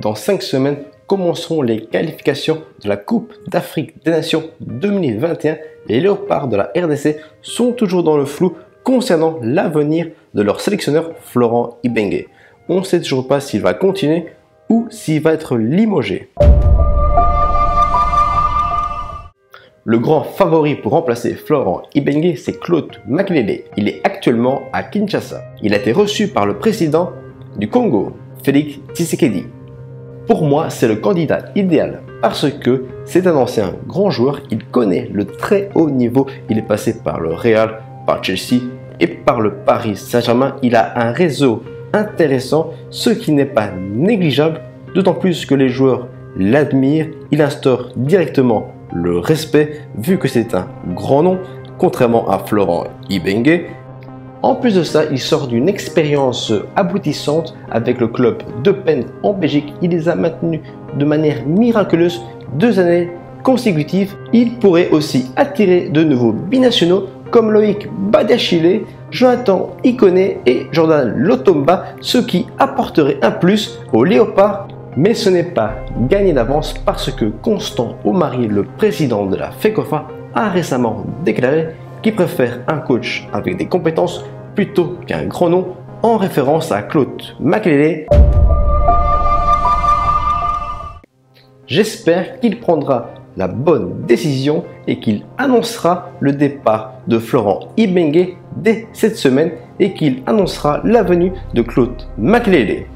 Dans 5 semaines commenceront les qualifications de la Coupe d'Afrique des Nations 2021 et les léopards de la RDC sont toujours dans le flou concernant l'avenir de leur sélectionneur Florent Ibengue. On ne sait toujours pas s'il va continuer ou s'il va être limogé. Le grand favori pour remplacer Florent Ibengue, c'est Claude Makelele. Il est actuellement à Kinshasa. Il a été reçu par le président du Congo, Félix Tshisekedi. Pour moi, c'est le candidat idéal parce que c'est un ancien grand joueur, il connaît le très haut niveau, il est passé par le Real, par Chelsea et par le Paris Saint-Germain. Il a un réseau intéressant, ce qui n'est pas négligeable, d'autant plus que les joueurs l'admirent. Il instaure directement le respect vu que c'est un grand nom, contrairement à Florent Ibengue. En plus de ça, il sort d'une expérience aboutissante avec le club de Penn en Belgique. Il les a maintenus de manière miraculeuse deux années consécutives. Il pourrait aussi attirer de nouveaux binationaux comme Loïc Badiachile, Jonathan Iconé et Jordan Lotomba, ce qui apporterait un plus aux léopards. Mais ce n'est pas gagné d'avance parce que Constant Omari, le président de la FECOFA, a récemment déclaré qu'il préfère un coach avec des compétences plutôt qu'un grand nom en référence à Claude Makelele. J'espère qu'il prendra la bonne décision et qu'il annoncera le départ de Florent Ibengue dès cette semaine et qu'il annoncera la venue de Claude Makelele.